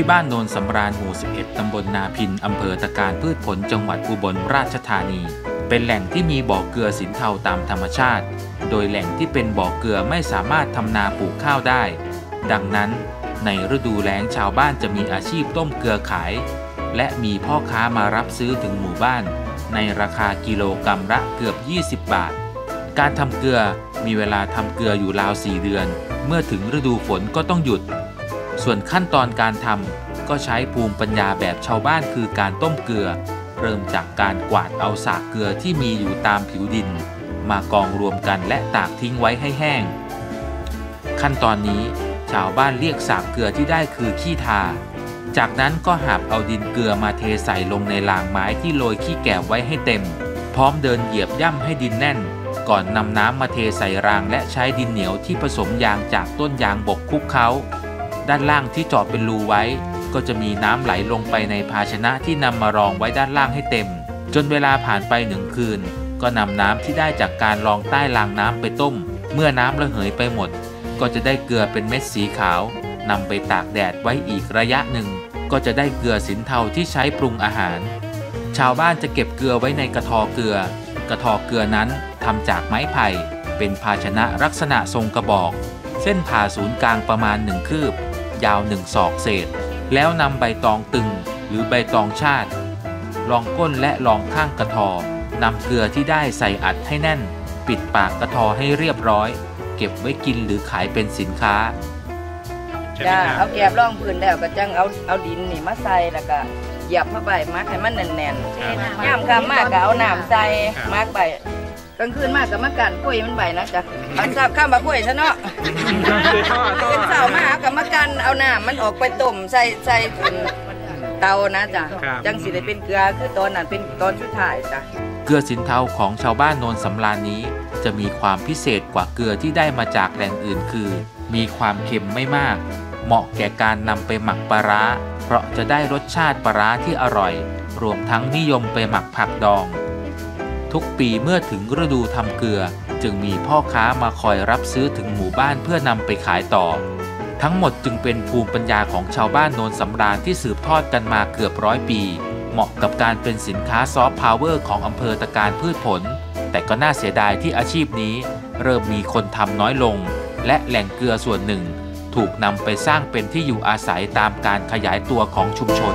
ที่บ้านโนนสำราญหมู่ 11 ตำบลนาพิน อำเภอตะการพืชผลจังหวัดอุบลราชธานี เป็นแหล่งที่มีบ่อเกลือสินเทาตามธรรมชาติ โดยแหล่งที่เป็นบ่อเกลือไม่สามารถทำนาปลูกข้าวได้ ดังนั้น ในฤดูแล้งชาวบ้านจะมีอาชีพต้มเกลือขาย และมีพ่อค้ามารับซื้อถึงหมู่บ้าน ในราคากิโลกรรัมละเกือบ 20 บาท การทำเกลือมีเวลาทำเกลืออยู่ราว 4 เดือน เมื่อถึงฤดูฝนก็ต้องหยุด ส่วนขั้นตอนการทำก็ใช้ภูมิปัญญาแบบชาวบ้านคือการต้มเกลือ เริ่มจากการกวาดเอาสากเกลือที่มีอยู่ตามผิวดิน มากองรวมกันและตากทิ้งไว้ให้แห้ง ขั้นตอนนี้ชาวบ้านเรียกสากเกลือที่ได้คือขี้ทา จากนั้นก็หาบเอาดินเกลือมาเทใส่ลงในรางไม้ที่โรยขี้แกบไว้ให้เต็ม พร้อมเดินเหยียบย่ำให้ดินแน่น ก่อนนำน้ำมาเทใส่รางและใช้ดินเหนียวที่ผสมยางจากต้นยางบกคุกเขา ด้านล่างที่เจาะเป็นรูไว้ ก็จะมีน้ำไหลลงไปในภาชนะที่นำมารองไว้ด้านล่างให้เต็ม จนเวลาผ่านไปหนึ่งคืน ก็นำน้ำที่ได้จากการรองใต้รางน้ำไปต้ม เมื่อน้ำระเหยไปหมด ก็จะได้เกลือเป็นเม็ดสีขาวนำไปตากแดดไว้อีกระยะหนึ่ง ก็จะได้เกลือสินเทาที่ใช้ปรุงอาหาร ชาวบ้านจะเก็บเกลือไว้ในกระทอเกลือ กระทอเกลือนั้นทำจากไม้ไผ่เป็นภาชนะลักษณะทรงกระบอก เส้นผ่าศูนย์กลางประมาณหนึ่งคืบ ยาวหนึ่งศอกเศษ แล้วนำใบตองตึงหรือใบตองชาติ รองก้นและรองข้างกระทอนำเกลือที่ได้ใส่อัดให้แน่น ปิดปากกระทอให้เรียบร้อย เก็บไว้กินหรือขายเป็นสินค้าจ้าเอาแกบร่องพื้นแล้วก็จังเอาเอาดินนี่มาใส่แล้วก็เหยียบเข้าไปมักให้มันแน่นๆย่ามคำมากก็เอาน้ำใส่มักไป กลางคืนมากก็มากันกล้วยมันใบนะจ๊ะอันทราบข้ามมากล้วยซะเนาะเป็นเสามาหากับมากันเอาน้ำมันออกไปต้มใส่ใส่เป็นเตานะจ๊ะจังสิได้เป็นเกลือคือตอนนั้นเป็นตอนสุดท้ายจ้ะเกลือสินเทาของชาวบ้านโนนสำราญนี้ จะมีความพิเศษกว่าเกลือที่ได้มาจากแหล่งอื่นคือ มีความเค็มไม่มาก เหมาะแก่การนำไปหมักปลาร้า เพราะจะได้รสชาติปลาร้าที่อร่อย รวมทั้งนิยมไปหมักผักดอง ทุกปีเมื่อถึงฤดูทำเกลือ จึงมีพ่อค้ามาคอยรับซื้อถึงหมู่บ้านเพื่อนำไปขายต่อ ทั้งหมดจึงเป็นภูมิปัญญาของชาวบ้านโนนสำราญที่สืบทอดกันมาเกือบร้อยปี เหมาะกับการเป็นสินค้าซอฟต์พาวเวอร์ของอำเภอตะการพืชผล แต่ก็น่าเสียดายที่อาชีพนี้ เริ่มมีคนทำน้อยลง และแหล่งเกลือส่วนหนึ่ง ถูกนำไปสร้างเป็นที่อยู่อาศัยตามการขยายตัวของชุมชน